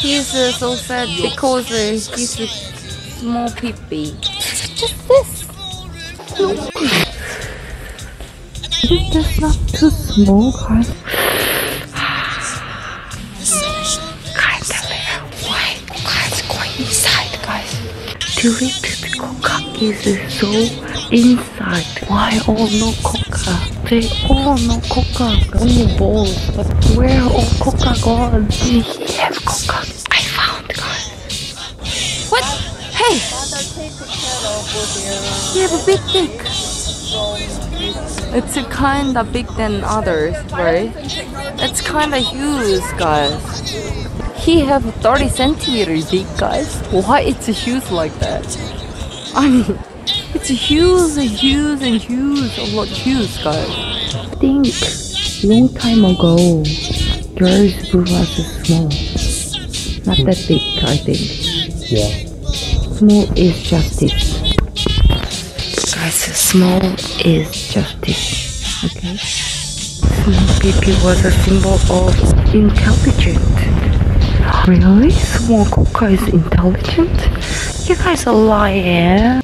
He's uh, so sad because uh, he's a small peepee. Just this. Is this not too small, guys? Little. Why? Guys, go inside, guys. The little coca is so inside. Why all no coca? They all no coca. Oh, Only balls. But where all coca gone? We have coca. I found, guys. What? Hey! You have a big dick. It's kinda big than others, right? It's kinda huge, guys. He have 30 centimeter dick, guys. Why it's a huge like that? I mean, it's huge, huge, and huge, a lot huge, guys. I think long time ago, girls' boob was small. Not that big, I think. Yeah. Small is justice. Guys, small is justice. Okay? Small baby was a symbol of intelligent. Really? Small coca is intelligent? You guys are lying.